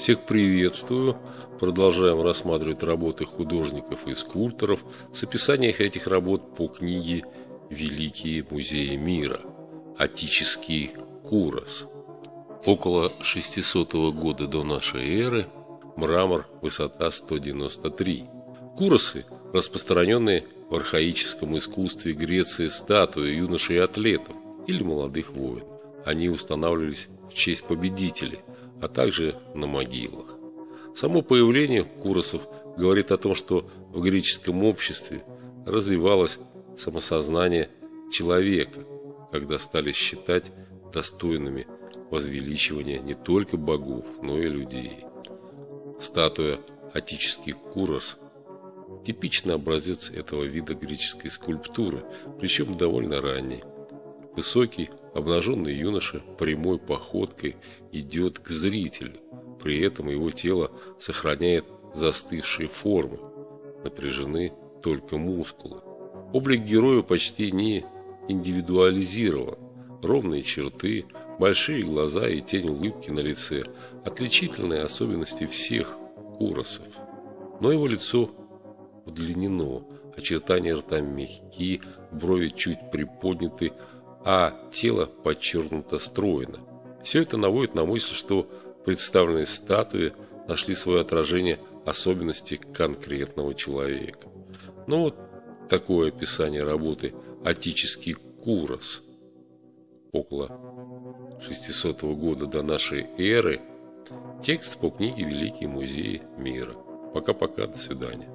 Всех приветствую. Продолжаем рассматривать работы художников и скульпторов с описанием этих работ по книге «Великие музеи мира. Атический Курос». Около 600 года до нашей эры мрамор высота 193. Куросы, распространенные в архаическом искусстве Греции статуи юношей и атлетов или молодых воинов. Они устанавливались в честь победителей – а также на могилах. Само появление куросов говорит о том, что в греческом обществе развивалось самосознание человека, когда стали считать достойными возвеличивания не только богов, но и людей. Статуя Атический Курос – типичный образец этого вида греческой скульптуры, причем довольно ранний. Высокий, Обнаженный юноша прямой походкой идет к зрителю, при этом его тело сохраняет застывшие формы, напряжены только мускулы. Облик героя почти не индивидуализирован. Ровные черты, большие глаза и тень улыбки на лице – отличительные особенности всех куросов. Но его лицо удлинено, очертания рта мягкие, брови чуть приподняты, а тело подчеркнуто стройно. Все это наводит на мысль, что представленные статуи нашли свое отражение особенности конкретного человека. Ну вот такое описание работы «Атический Курос» около 600 года до нашей эры. Текст по книге «Великие музеи мира». Пока-пока, до свидания.